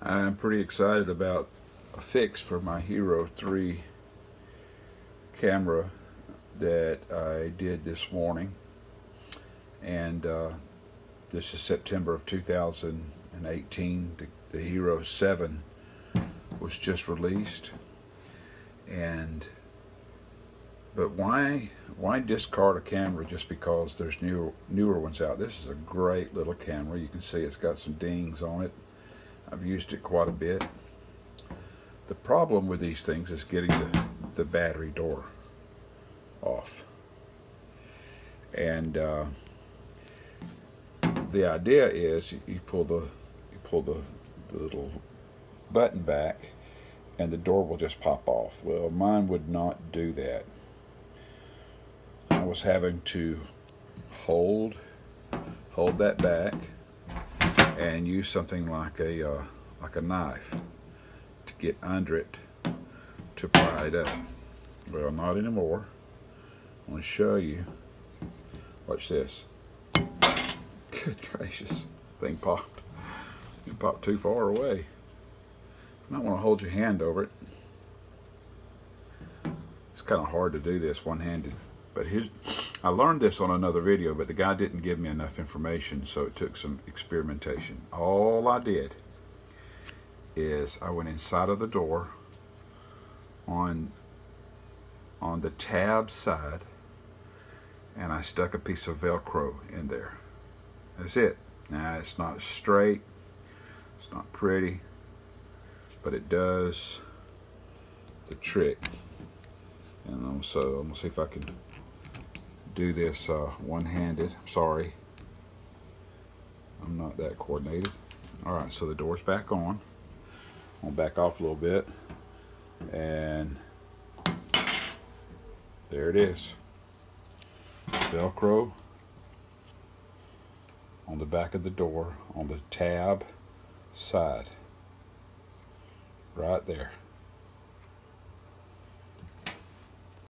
I'm pretty excited about a fix for my Hero 3 camera that I did this morning. And uh, this is September of 2018 the, the Hero 7 was just released. And but why why discard a camera just because there's newer newer ones out? This is a great little camera. You can see it's got some dings on it I've used it quite a bit. The problem with these things is getting the, the battery door off. And uh, the idea is you pull the you pull the, the little button back and the door will just pop off. Well, mine would not do that. I was having to hold hold that back and use something like a uh, like a knife to get under it to pry it up. Well, not anymore. I'm going to show you. Watch this. Good gracious. Thing popped. It popped too far away. You might want to hold your hand over it. It's kind of hard to do this one-handed. But here's, I learned this on another video, but the guy didn't give me enough information, so it took some experimentation. All I did is I went inside of the door on on the tab side and I stuck a piece of velcro in there. That's it. Now it's not straight it's not pretty but it does the trick. And so I'm gonna see if I can do this uh, one-handed. Sorry, I'm not that coordinated. All right, so the door's back on. I'll back off a little bit, and there it is. Velcro on the back of the door on the tab side. Right there.